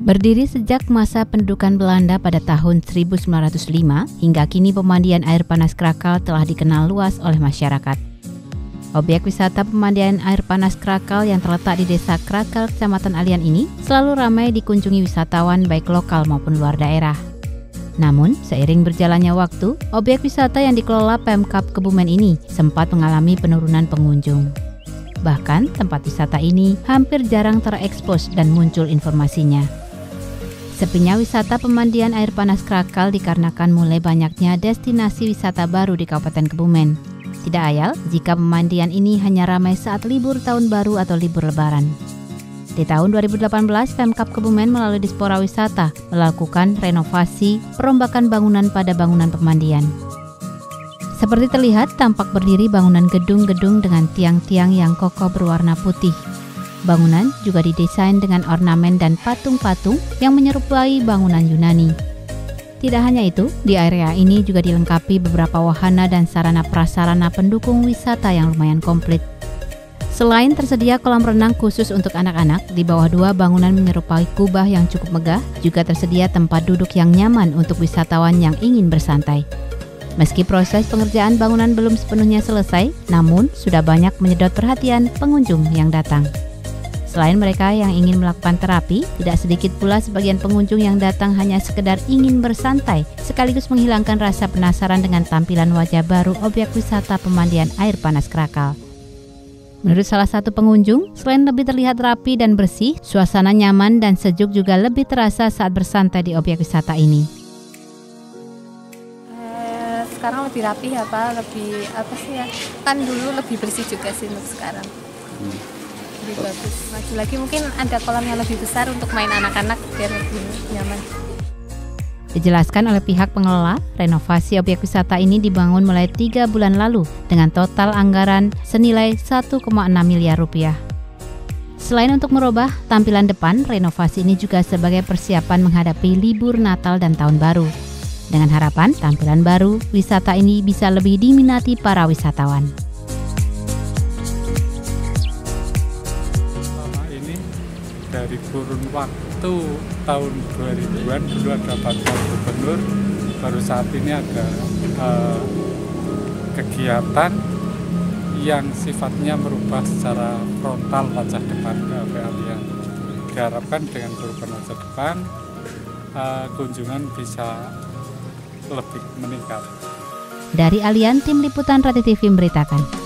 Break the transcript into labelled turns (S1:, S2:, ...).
S1: Berdiri sejak masa pendudukan Belanda pada tahun 1905 hingga kini pemandian air panas Krakal telah dikenal luas oleh masyarakat. Objek wisata pemandian air panas Krakal yang terletak di desa Krakal, Kecamatan Alian ini selalu ramai dikunjungi wisatawan baik lokal maupun luar daerah. Namun, seiring berjalannya waktu, objek wisata yang dikelola Pemkap Kebumen ini sempat mengalami penurunan pengunjung. Bahkan, tempat wisata ini hampir jarang terekspos dan muncul informasinya. Sepinya wisata pemandian air panas Krakal dikarenakan mulai banyaknya destinasi wisata baru di Kabupaten Kebumen. Tidak ayal jika pemandian ini hanya ramai saat libur tahun baru atau libur lebaran. Di tahun 2018, Pemkap Kebumen melalui Dispora Wisata melakukan renovasi perombakan bangunan pada bangunan pemandian. Seperti terlihat, tampak berdiri bangunan gedung-gedung dengan tiang-tiang yang kokoh berwarna putih Bangunan juga didesain dengan ornamen dan patung-patung yang menyerupai bangunan Yunani. Tidak hanya itu, di area ini juga dilengkapi beberapa wahana dan sarana prasarana pendukung wisata yang lumayan komplit. Selain tersedia kolam renang khusus untuk anak-anak, di bawah dua bangunan menyerupai kubah yang cukup megah, juga tersedia tempat duduk yang nyaman untuk wisatawan yang ingin bersantai. Meski proses pengerjaan bangunan belum sepenuhnya selesai, namun sudah banyak menyedot perhatian pengunjung yang datang. Selain mereka yang ingin melakukan terapi, tidak sedikit pula sebagian pengunjung yang datang hanya sekedar ingin bersantai, sekaligus menghilangkan rasa penasaran dengan tampilan wajah baru objek wisata pemandian air panas Krakal. Menurut salah satu pengunjung, selain lebih terlihat rapi dan bersih, suasana nyaman dan sejuk juga lebih terasa saat bersantai di objek wisata ini.
S2: Eh, sekarang lebih rapi ya Pak, lebih apa sih ya? Kan dulu lebih bersih juga sih untuk sekarang. Hmm lebih bagus maju lagi mungkin ada kolam yang lebih besar untuk main anak-anak biar lebih nyaman
S1: Dijelaskan oleh pihak pengelola, renovasi objek wisata ini dibangun mulai tiga bulan lalu dengan total anggaran senilai 1,6 miliar rupiah. Selain untuk merubah tampilan depan, renovasi ini juga sebagai persiapan menghadapi libur Natal dan Tahun Baru. Dengan harapan tampilan baru, wisata ini bisa lebih diminati para wisatawan.
S3: Dari kurun waktu tahun 2000-an dulu ada bantuan gubernur baru saat ini ada uh, kegiatan yang sifatnya merubah secara frontal wajah depan ke yang diharapkan dengan perubahan wajah depan uh, kunjungan bisa lebih meningkat.
S1: Dari Alian, Tim Liputan Rati TV memberitakan.